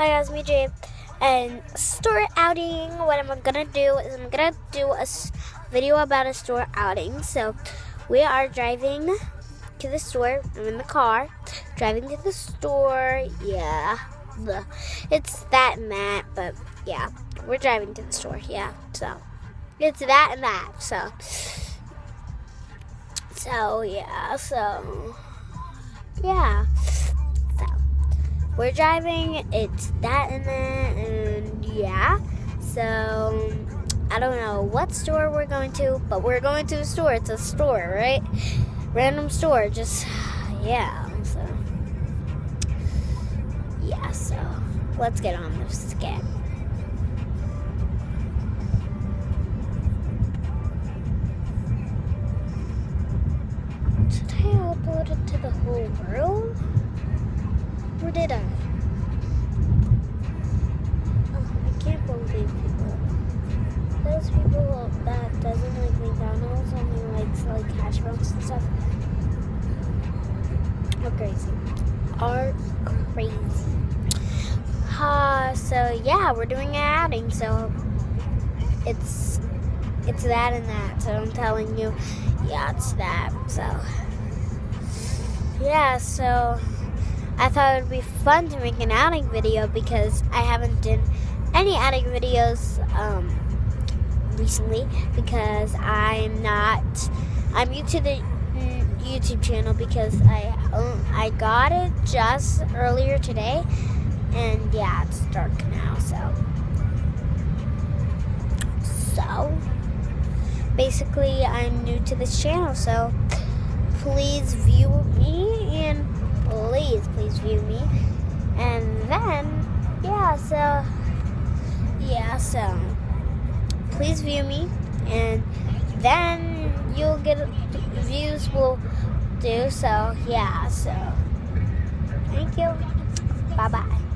Hi guys, me Jay. And store outing, what I'm gonna do is I'm gonna do a video about a store outing. So we are driving to the store. I'm in the car, driving to the store. Yeah, it's that and that, but yeah, we're driving to the store. Yeah, so it's that and that. So, so yeah, so yeah we're driving. It's that and that, and yeah. So I don't know what store we're going to, but we're going to a store. It's a store, right? Random store. Just yeah. So yeah. So let's get on the skit. Should I upload it to the whole world? Or did I? Oh, I can't believe people. Those people that doesn't like McDonald's only likes like hash browns and stuff are crazy. Are crazy. Uh, so yeah, we're doing an outing, so it's it's that and that. So I'm telling you, yeah, it's that. So yeah, so I thought it would be fun to make an outing video because I haven't done any outing videos um, recently because I'm not. I'm new to the YouTube channel because I um, I got it just earlier today, and yeah, it's dark now. So so basically, I'm new to this channel. So please view me and please, please view me. And then, yeah, so, yeah, so, please view me. And then you'll get views will do. So, yeah, so, thank you. Bye bye.